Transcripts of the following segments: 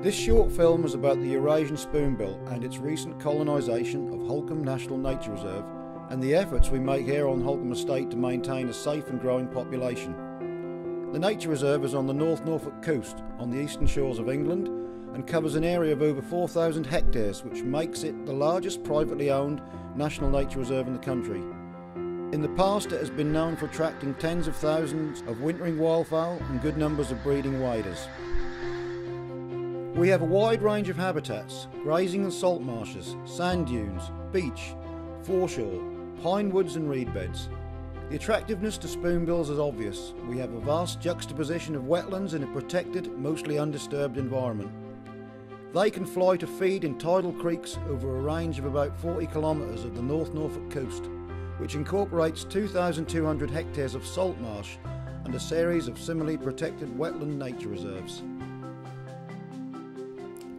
This short film is about the Eurasian spoonbill and its recent colonisation of Holkham National Nature Reserve and the efforts we make here on Holkham Estate to maintain a safe and growing population. The Nature Reserve is on the North Norfolk coast, on the eastern shores of England, and covers an area of over 4,000 hectares, which makes it the largest privately owned national nature reserve in the country. In the past, it has been known for attracting tens of thousands of wintering wildfowl and good numbers of breeding waders. We have a wide range of habitats, grazing and salt marshes, sand dunes, beach, foreshore, pine woods and reed beds. The attractiveness to spoonbills is obvious. We have a vast juxtaposition of wetlands in a protected, mostly undisturbed environment. They can fly to feed in tidal creeks over a range of about 40 kilometres of the North Norfolk coast, which incorporates 2,200 hectares of salt marsh and a series of similarly protected wetland nature reserves.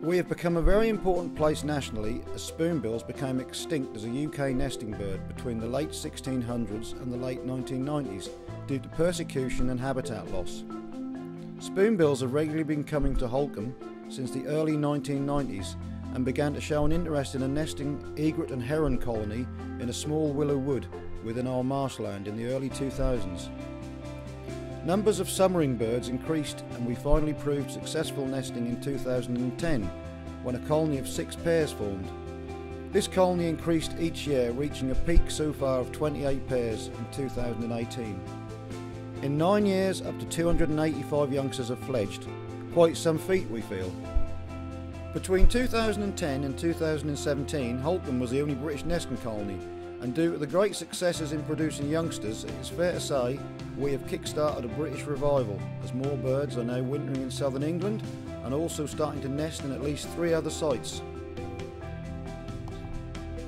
We have become a very important place nationally as spoonbills became extinct as a UK nesting bird between the late 1600s and the late 1990s due to persecution and habitat loss. Spoonbills have regularly been coming to Holkham since the early 1990s and began to show an interest in a nesting egret and heron colony in a small willow wood within our marshland in the early 2000s. Numbers of summering birds increased and we finally proved successful nesting in 2010 when a colony of six pairs formed. This colony increased each year reaching a peak so far of 28 pairs in 2018. In nine years up to 285 youngsters have fledged, quite some feat we feel. Between 2010 and 2017 Holkham was the only British nesting colony and due to the great successes in producing youngsters, it is fair to say we have kick-started a British revival as more birds are now wintering in southern England and also starting to nest in at least three other sites.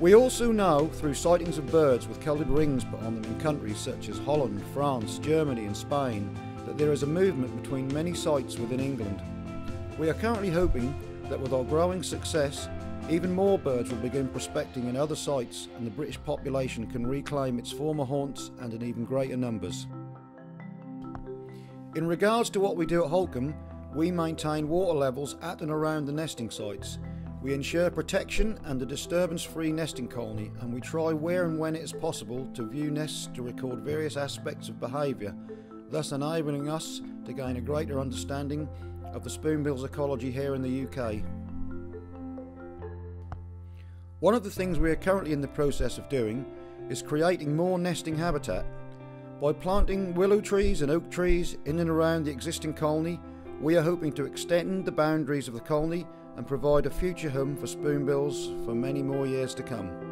We also know through sightings of birds with coloured rings put on them in countries such as Holland, France, Germany and Spain that there is a movement between many sites within England. We are currently hoping that with our growing success even more birds will begin prospecting in other sites and the British population can reclaim its former haunts and in even greater numbers. In regards to what we do at Holkham, we maintain water levels at and around the nesting sites. We ensure protection and a disturbance free nesting colony and we try where and when it is possible to view nests to record various aspects of behaviour, thus enabling us to gain a greater understanding of the spoonbill's ecology here in the UK. One of the things we are currently in the process of doing is creating more nesting habitat. By planting willow trees and oak trees in and around the existing colony, we are hoping to extend the boundaries of the colony and provide a future home for spoonbills for many more years to come.